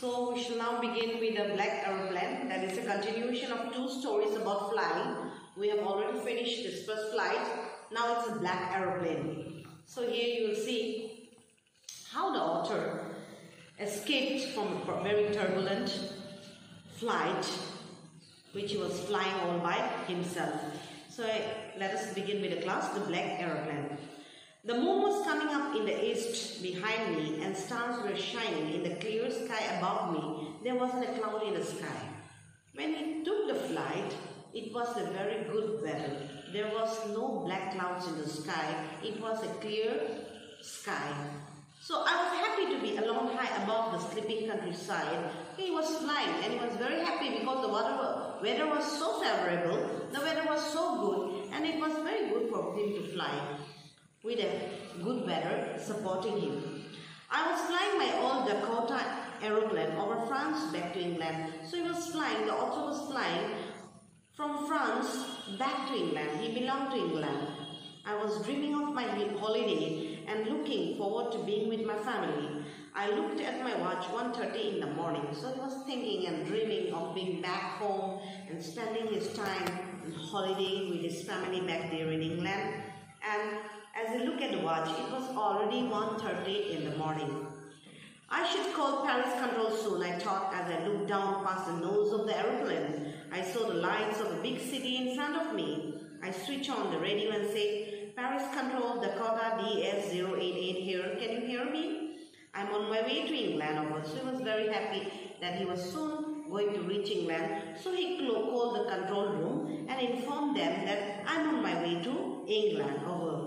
So we shall now begin with the black aeroplane. That is a continuation of two stories about flying. We have already finished this first flight. Now it's a black aeroplane. So here you will see how the author escaped from a very turbulent flight which he was flying all by himself. So let us begin with the class, the black aeroplane. The moon was coming up in the east behind me and stars were shining in the clear sky above me. There wasn't a cloud in the sky. When we took the flight, it was a very good weather. There was no black clouds in the sky. It was a clear sky. So I was happy to be alone high above the sleeping countryside. He was flying and he was very happy because the weather, weather was so favorable, the weather was so good and it was very good for him to fly with a good weather supporting him. I was flying my old Dakota aeroplane over France back to England. So he was flying, the author was flying from France back to England. He belonged to England. I was dreaming of my holiday and looking forward to being with my family. I looked at my watch 1.30 in the morning. So he was thinking and dreaming of being back home and spending his time on holiday with his family back there in England. And as I look at the watch, it was already 1.30 in the morning. I should call Paris Control soon, I thought as I looked down past the nose of the aeroplane. I saw the lights of a big city in front of me. I switched on the radio and said, Paris Control, Dakota DS088 here. Can you hear me? I'm on my way to England. He was very happy that he was soon going to reach England. So he called the control room and informed them that I'm on my way to England. Over.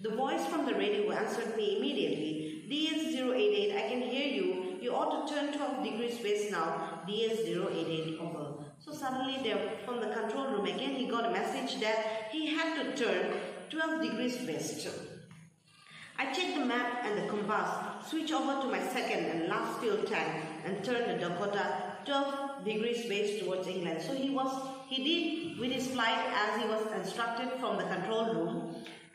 The voice from the radio answered me immediately. DS088, I can hear you. You ought to turn 12 degrees west now. DS088, over. So suddenly there, from the control room again, he got a message that he had to turn 12 degrees west. I checked the map and the compass, switch over to my second and last fuel tank and turned the Dakota 12 degrees west towards England. So he was, he did with his flight as he was instructed from the control room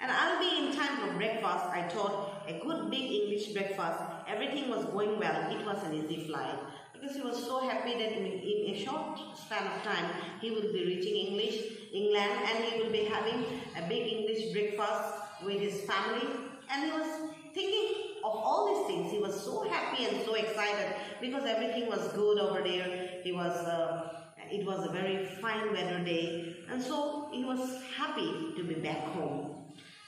and I'll be in time for breakfast. I thought a good big English breakfast. Everything was going well. It was an easy flight. Because he was so happy that in, a short span of time, he will be reaching English, England, and he will be having a big English breakfast with his family. And he was thinking of all these things. He was so happy and so excited because everything was good over there. He was... Uh, it was a very fine weather day and so he was happy to be back home.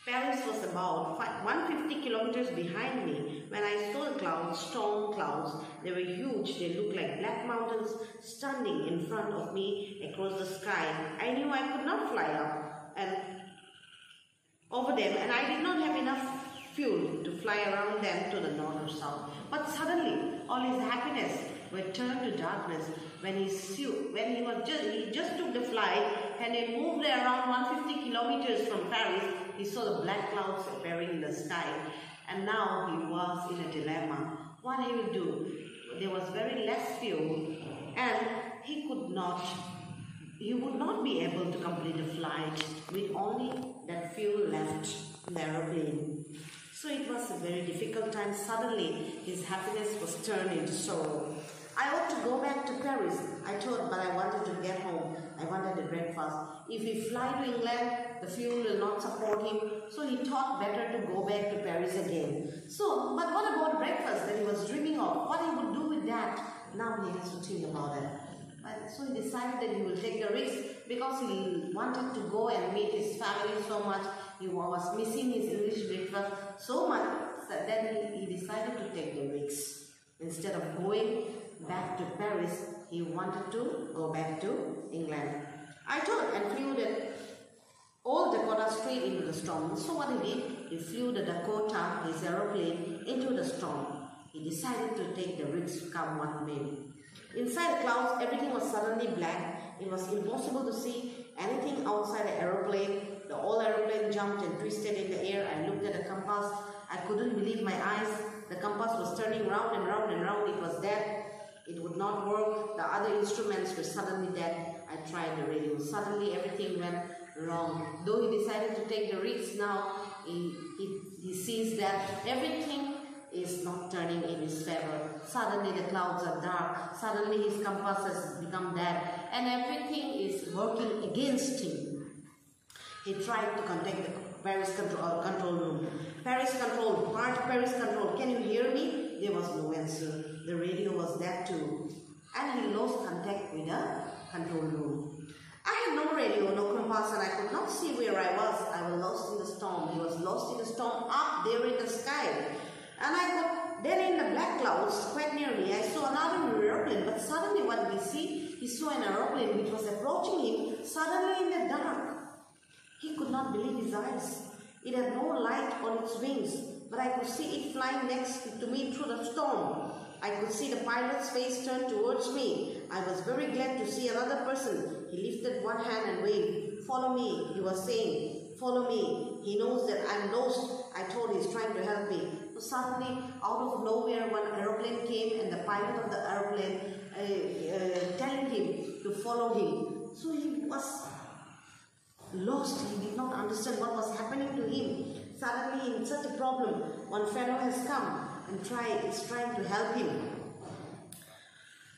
Paris was about 150 kilometers behind me when I saw the clouds, storm clouds. They were huge. They looked like black mountains standing in front of me across the sky. I knew I could not fly up and over them and I did not have enough fuel to fly around them to the north or south. But suddenly, all his happiness were turned to darkness when he when he was just he just took the flight and he moved around 150 kilometers from Paris he saw the black clouds appearing in the sky and now he was in a dilemma. What he would do? There was very less fuel and he could not, he would not be able to complete the flight with only that fuel left in the aeroplane. So it was a very difficult time. Suddenly his happiness was turned into sorrow. I ought to go back to Paris. I thought, but I wanted to get home. I wanted a breakfast. If he fly to England, the fuel will not support him. So he thought better to go back to Paris again. So, but what about breakfast that he was dreaming of? What he would do with that? Now he has to think about it. So he decided that he will take the risk because he wanted to go and meet his family so much. He was missing his English breakfast so much that then he decided to take the risk. Instead of going back to Paris, he wanted to go back to England. I told and flew the old Dakota straight into the storm. So what he did, he flew the Dakota, his aeroplane, into the storm. He decided to take the risk come what may. Inside the clouds, everything was suddenly black. It was impossible to see anything outside the aeroplane. The whole aeroplane jumped and twisted in the air. I looked at the compass. I couldn't believe my eyes. The compass was turning round and round and round. It was dead. It would not work. The other instruments were suddenly dead. I tried the radio. Suddenly everything went wrong. Though he decided to take the risk now, he, he, he sees that everything is not turning in his favor. Suddenly the clouds are dark. Suddenly his compass has become dead. And everything is working against him. He tried to contact the Paris control, uh, control room. Paris control, part Paris control, can you hear me? There was no answer. The radio was dead too. And he lost contact with the control room. I had no radio, no compass, and I could not see where I was. I was lost in the storm. He was lost in the storm up there in the sky. And I got then in the black clouds, quite near me, I saw another aeroplane. But suddenly, what we see? He saw an aeroplane which was approaching him. Suddenly, in the dark, he could not believe his eyes. It had no light on its wings, but I could see it flying next to me through the storm. I could see the pilot's face turn towards me. I was very glad to see another person. He lifted one hand and waved. Follow me, he was saying. Follow me. He knows that I'm lost. I told he's trying to help me. Suddenly, out of nowhere, one aeroplane came and the pilot of the aeroplane uh, uh, telling him to follow him. So he was lost. He did not understand what was happening to him. Suddenly, in such a problem, one fellow has come and try, is trying to help him.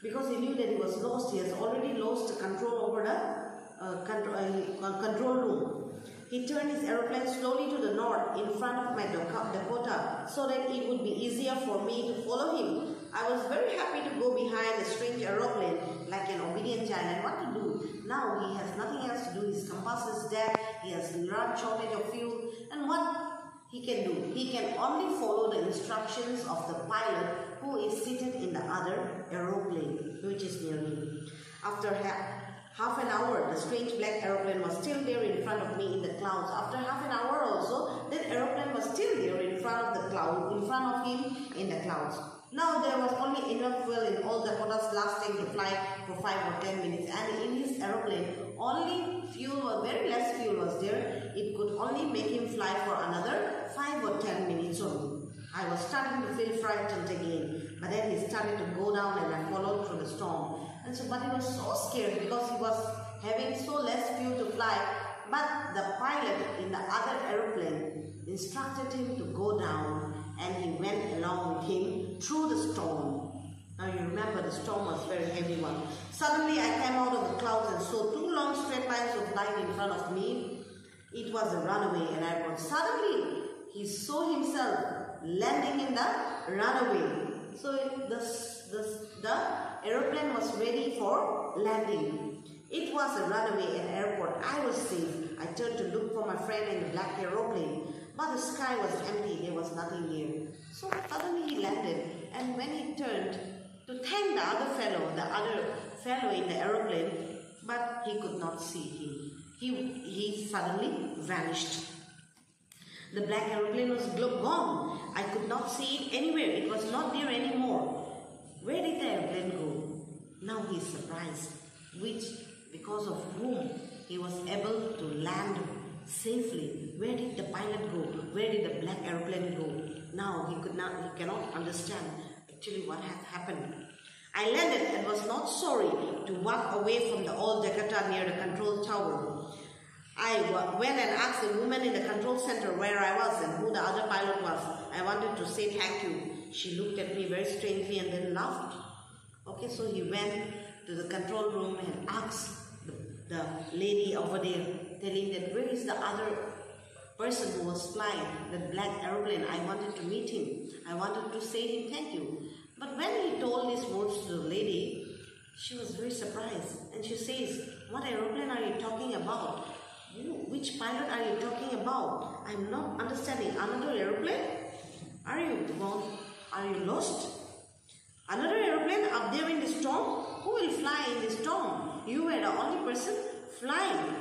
Because he knew that he was lost, he has already lost control over the uh, control, uh, control room. He turned his aeroplane slowly to the north in front of my Dakota so that it would be easier for me to follow him. I was very happy to go behind the strange aeroplane like an obedient child and what to do. Now he has nothing else to do. His compass is dead. He has large shortage of fuel. And what he can do? He can only follow the instructions of the pilot who is seated in the other aeroplane which is near him. After half an hour, the strange black aeroplane was still there in front of me in the clouds. After half an hour also, that aeroplane was still there in front of the cloud, in front of him in the clouds. Now there was only enough fuel in all the Dakota's lasting to fly for 5 or 10 minutes and in his aeroplane only fuel very less fuel was there. It could only make him fly for another 5 or 10 minutes only. I was starting to feel frightened again but then he started to go down and I followed through the storm. And so but he was so scared because he was having so less fuel to fly but the pilot in the other aeroplane instructed him to go down and he went along with him through the storm. Now you remember the storm was very heavy one. Suddenly I came out of the clouds and saw two long straight lines of light in front of me. It was a runaway and I was suddenly he saw himself landing in the runaway. So the, the, the aeroplane was ready for landing. It was a runaway at airport. I was safe. I turned to look for my friend in the black aeroplane. But the sky was empty, there was nothing here. So suddenly he landed, and when he turned to thank the other fellow, the other fellow in the aeroplane, but he could not see him. He, he suddenly vanished. The black aeroplane was gone. I could not see it anywhere. It was not there anymore. Where did the airplane go? Now he is surprised, which because of whom he was able to land safely. Where did the pilot go? Where did the black aeroplane go? Now he could not, he cannot understand actually what had happened. I landed and was not sorry to walk away from the old Dakota near the control tower. I went and asked the woman in the control center where I was and who the other pilot was. I wanted to say thank you. She looked at me very strangely and then laughed. Okay, so he went to the control room and asked the, the lady over there telling that where is the other person who was flying the black aeroplane. I wanted to meet him. I wanted to say him thank you. But when he told these words to the lady, she was very surprised. And she says, what aeroplane are you talking about? Which pilot are you talking about? I'm not understanding. Another aeroplane? Are you gone? Are you lost? Another aeroplane up there in the storm? Who will fly in the storm? You were the only person flying.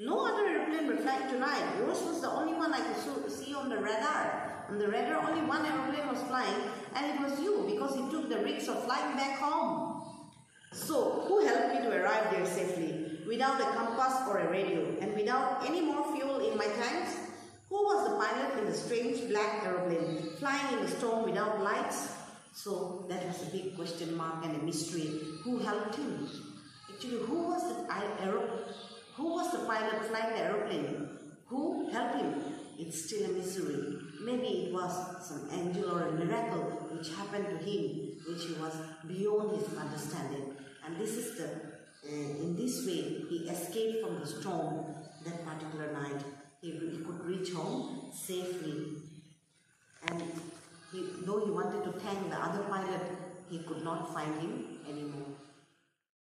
No other airplane were flying tonight. Yours was the only one I could see on the radar. On the radar, only one airplane was flying, and it was you because you took the risk of flying back home. So, who helped me to arrive there safely without a compass or a radio and without any more fuel in my tanks? Who was the pilot in the strange black aeroplane flying in the storm without lights? So, that was a big question mark and a mystery. Who helped him? Actually, who was the aeroplane? Who was the pilot flying the aeroplane? Who helped him? It's still a mystery. Maybe it was some angel or a miracle which happened to him which was beyond his understanding. And this is the, in this way, he escaped from the storm that particular night. He, he could reach home safely. And he, though he wanted to thank the other pilot, he could not find him anymore.